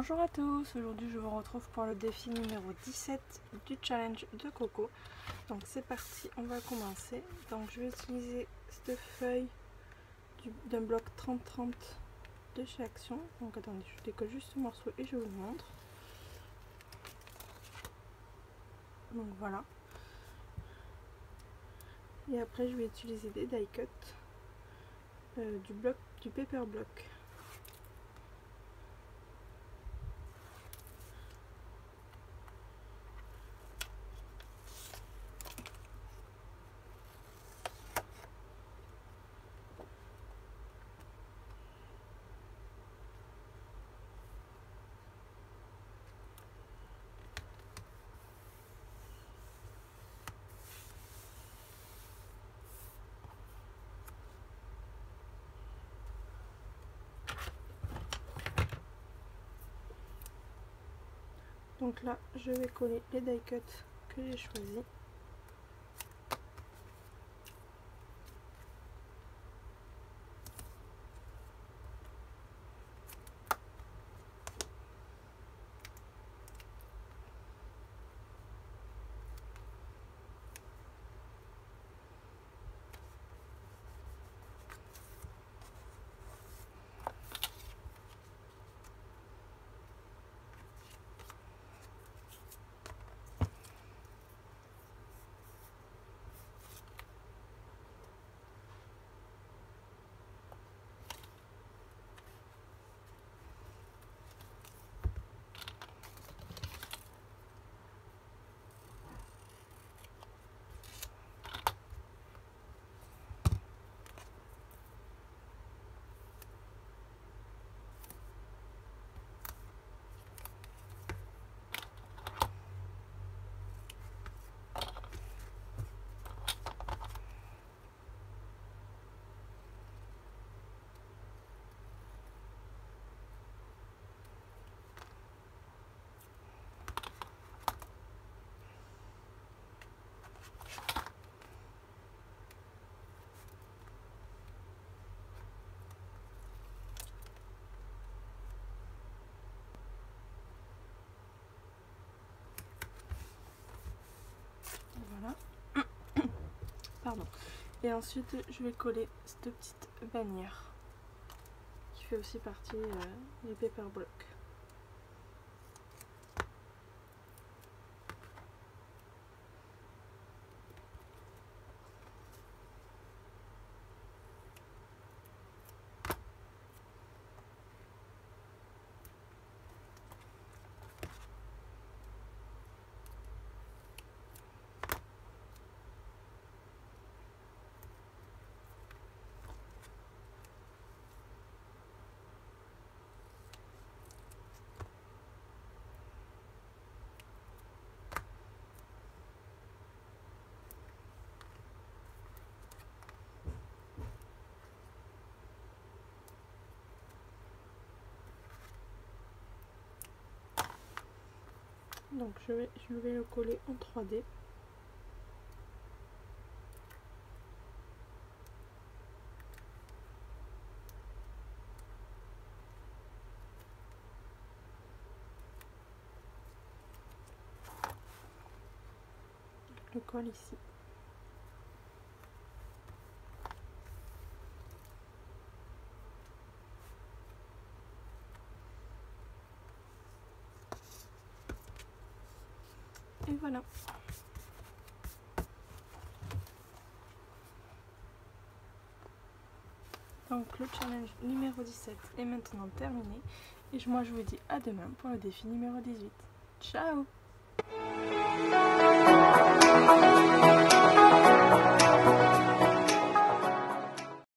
Bonjour à tous, aujourd'hui je vous retrouve pour le défi numéro 17 du challenge de Coco. Donc c'est parti, on va commencer. Donc je vais utiliser cette feuille d'un bloc 30-30 de chez Action. Donc attendez, je décolle juste ce morceau et je vous le montre. Donc voilà. Et après je vais utiliser des die cut euh, du bloc du paper block. Donc là, je vais coller les die cuts que j'ai choisis. Et ensuite, je vais coller cette petite bannière qui fait aussi partie euh, des paper blocks. Donc je vais, je vais le coller en 3D le colle ici Et voilà. Donc le challenge numéro 17 est maintenant terminé. Et moi je vous dis à demain pour le défi numéro 18. Ciao